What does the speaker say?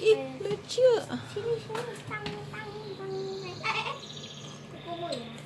Eh, lucu. Sini, sini. Tangan, tangan, tangan. Eh, eh. eh. Kukumul.